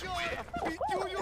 Ай-яй-яй! Петюню,